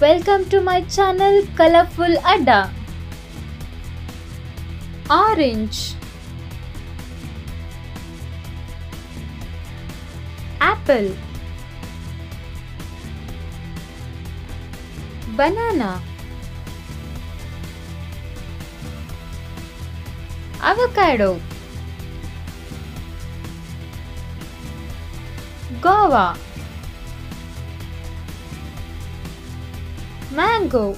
Welcome to my channel Colorful Adda. Orange. Apple. Banana. Avocado. Guava Mango.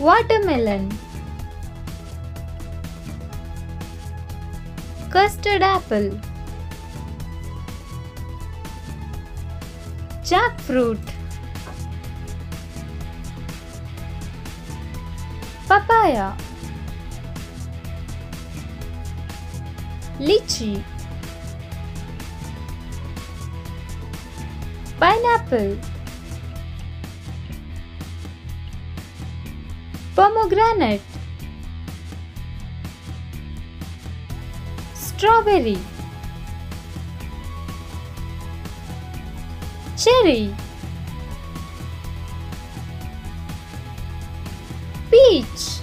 Watermelon. Custard apple. Jackfruit. Papaya. Lychee Pineapple. Pomegranate. Strawberry. Cherry. Peach.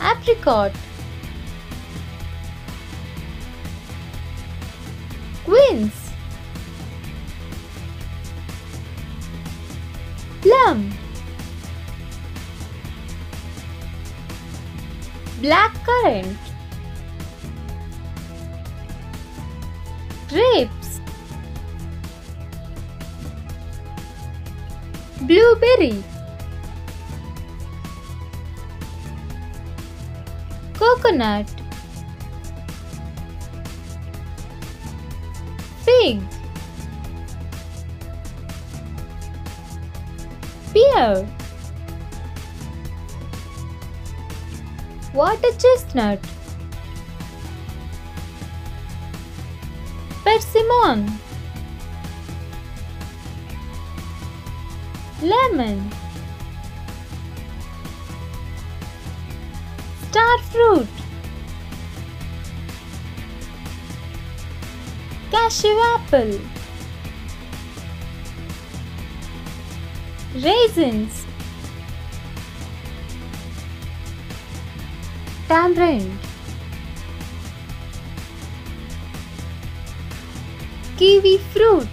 Apricot Quince Plum. Black currant. Grapes. Blueberry. Coconut Fig Pear Water chestnut. Persimmon. Lemon. Star fruit Cashew apple Raisins. Tamarind. Kiwi fruit.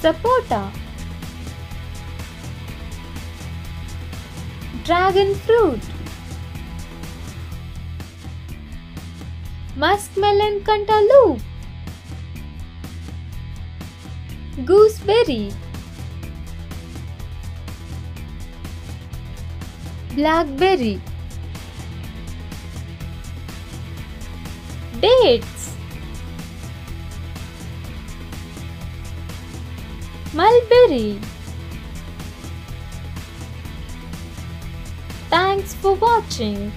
Sapota Dragon fruit Muskmelon cantaloupe Gooseberry. Blackberry. Dates. Mulberry. Thanks for watching.